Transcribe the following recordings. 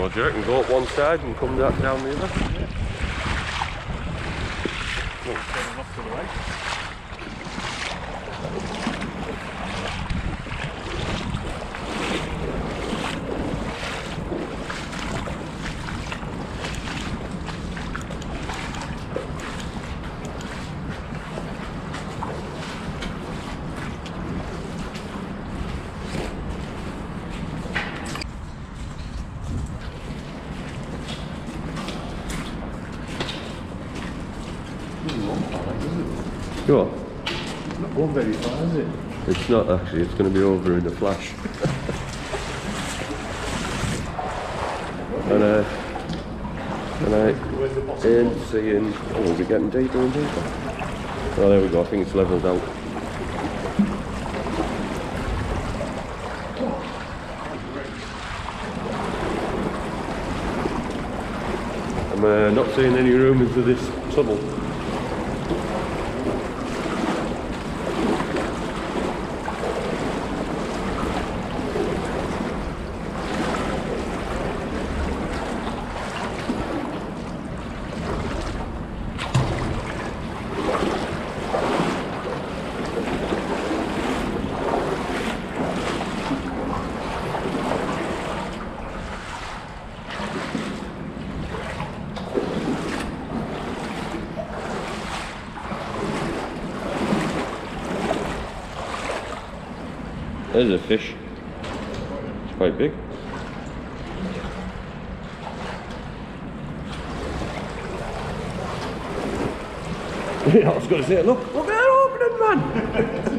So do you reckon go up one side and come down, the other? Turning Sure. Not going very far, is it? It's not actually, it's going to be over in a flash. and uh, and I Where's the bottom? ain't seeing, oh, we'll be getting deeper and deeper. Oh, there we go, I think it's levelled out. I'm uh, not seeing any rumours of this tunnel. There's a fish. It's quite big. I was going to say, look, look at that opening, man.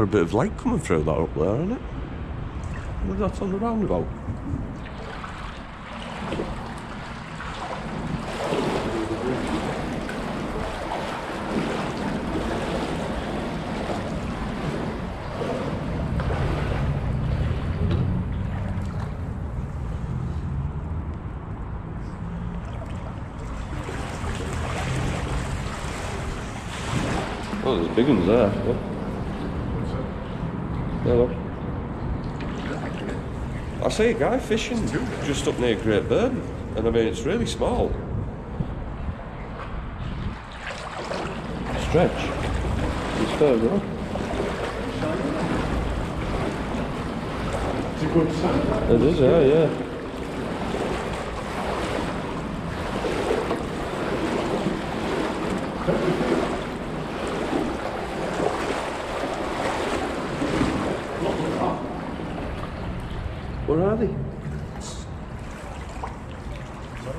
got a bit of light coming through that up there, isn't it? That's on the roundabout. Oh, there's big ones there. Look. Look. I see a guy fishing just up near Great Burdon, and I mean it's really small. Stretch. It's further up. It's a good sign. It is, yeah, yeah. Where are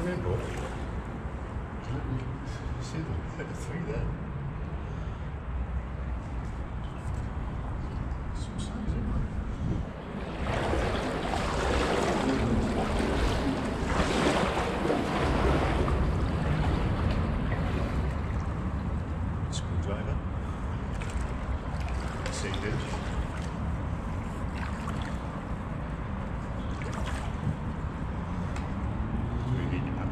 that a rainbow? See the three there? Some size, isn't there? Screwdriver. Same ditch. We need to have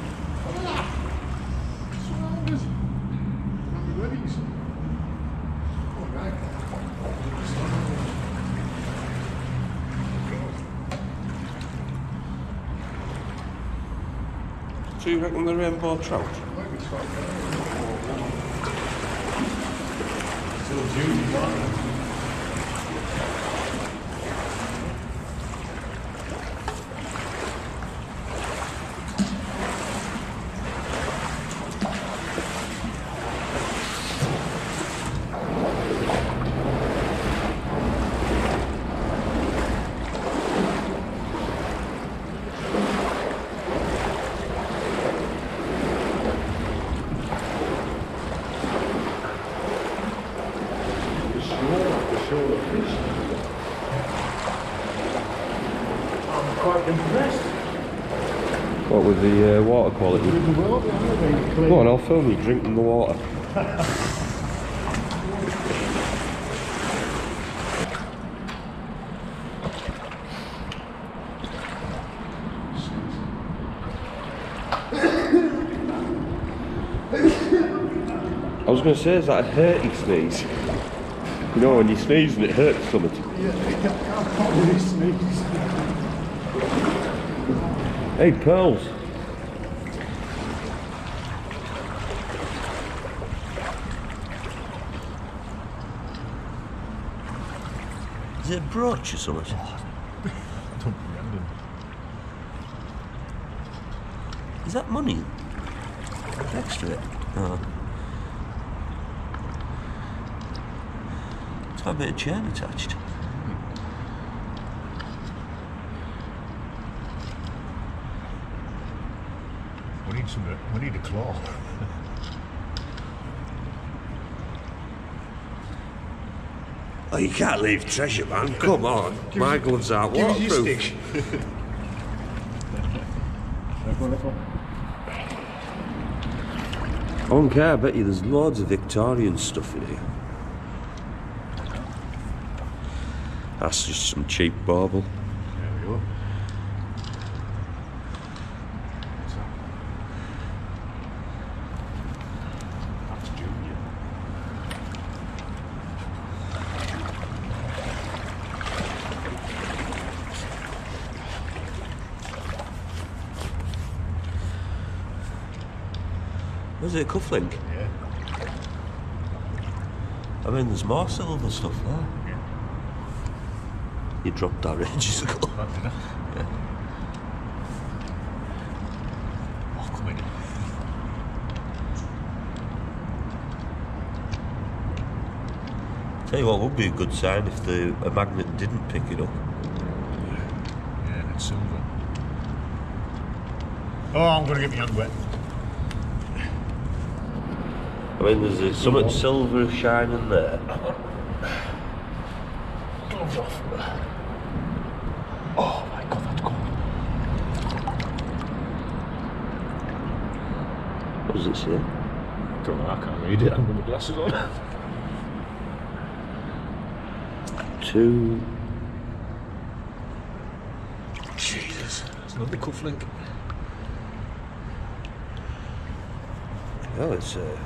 reckon the rainbow trout? Still June, quite impressed. What with the uh, water quality? With the world, aren't they? Clean. Go on, I'll film you drinking the water. I was going to say, is that a hurty sneeze? You know, when you sneeze and it hurts something. Yeah, I can't probably sneeze. Hey, Pearls. Is it a brooch or something? Don't random. Is that money next to it? Oh. It's got a bit of chain attached. We need some. We need a claw. Oh, you can't leave treasure, man. Come on. My gloves are waterproof. stick. Let's go, let's go. I don't care, I bet you there's loads of Victorian stuff in here. That's just some cheap bauble. There we go. What's that? That's Junior. Was it a cufflink? Yeah. I mean, there's more silver stuff there. Yeah. You dropped that ages ago. That did it. Yeah. Oh. Tell you what would be a good sign if the a magnet didn't pick it up. Yeah, and it's silver. Oh, I'm going to get my hand wet. I mean, there's a, something silver shining there. Gloves off. Oh my god, that's cold. What does it say? Don't know, I can't read it. I've got my glasses on. Two. Jesus. It's not the cufflink. Oh, it's uh,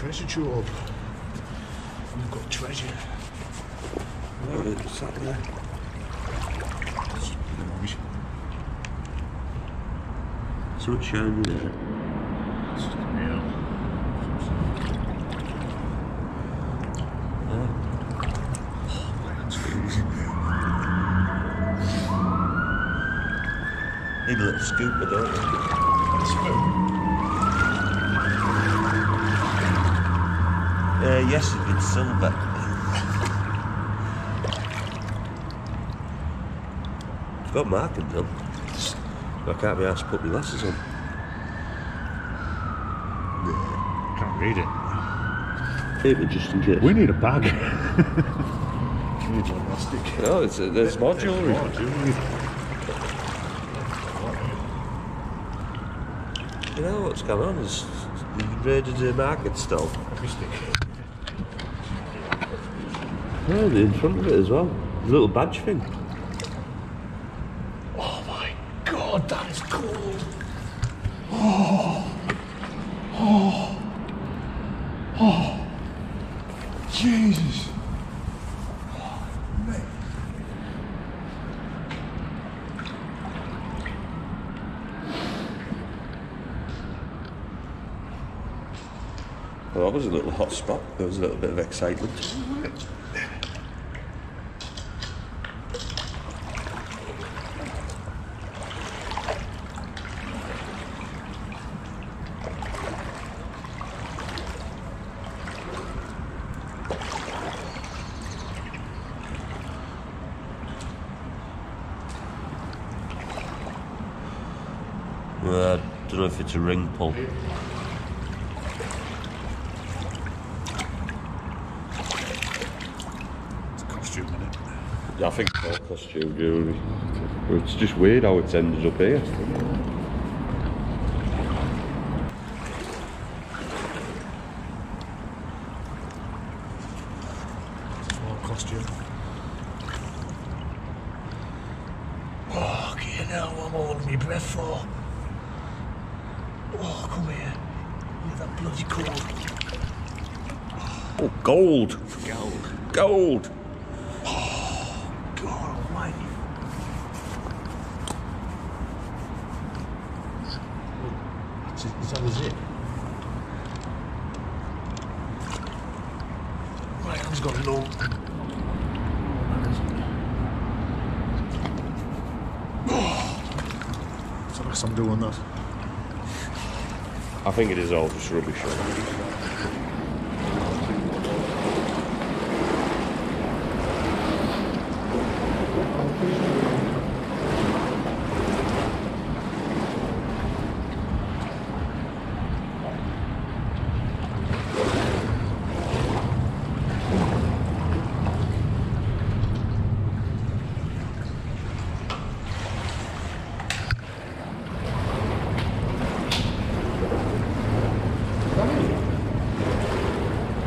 Treasure trove. We've got treasure. oh, it's that there. Rubbish. Something shining there. It's just a nail. Yeah. My hand's freezing. Need a little scooper, don't you? Uh, yes, it's silver. It's got markings on. I can't be asked to put my glasses on. Yeah. Can't read it. Maybe just in case. We need a bag. we need elastic. No, it's, uh, there's more jewellery. More jewellery. You know what's going on is you raided a market stall. Mystic. Yeah, they're in front of it as well. There's a little badge thing. Oh my god, that is cool. Oh. Oh. Oh. Jesus. Mate. Well, that was a little hot spot. There was a little bit of excitement. Well, I don't know if it's a ring pull. It's a costume, isn't it? Yeah, I think it's all costume jewellery. It's just weird how it's ended up here. More costume. Oh, you know I'm holding my breath for. Oh, come here. You're that bloody cold. Oh, gold! Gold. Gold! Ah, God almighty. That's it. Is that a? My hand's got numb. Oh, So I'm doing that. I think it is all just rubbish.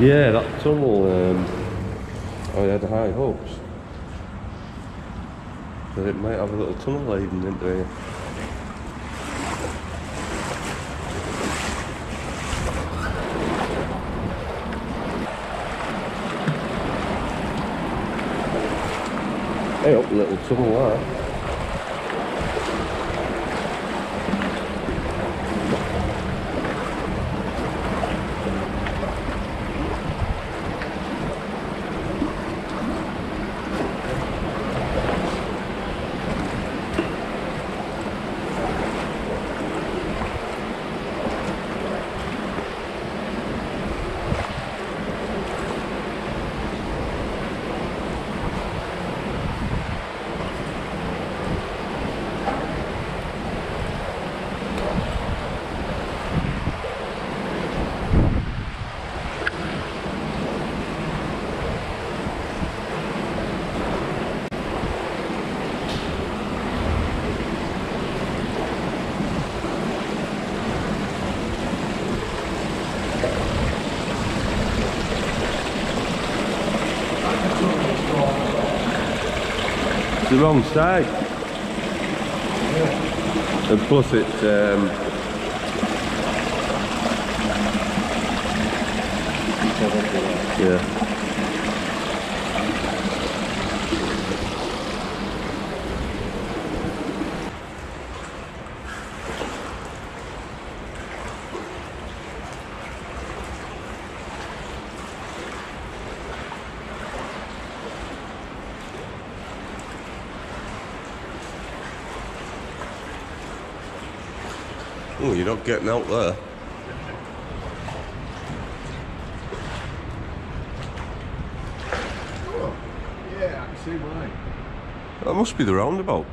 Yeah, that tunnel, um, I had high hopes that it might have a little tunnel leading into here. Hey up, little tunnel there. The wrong side. And plus it, um, yeah. Oh, you're not getting out there. Oh, yeah, I can see why. That must be the roundabout.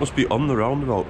Must be on the roundabout.